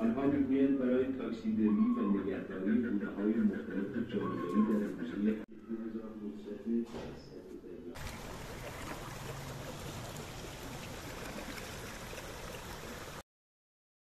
100 male pyroid toxidemia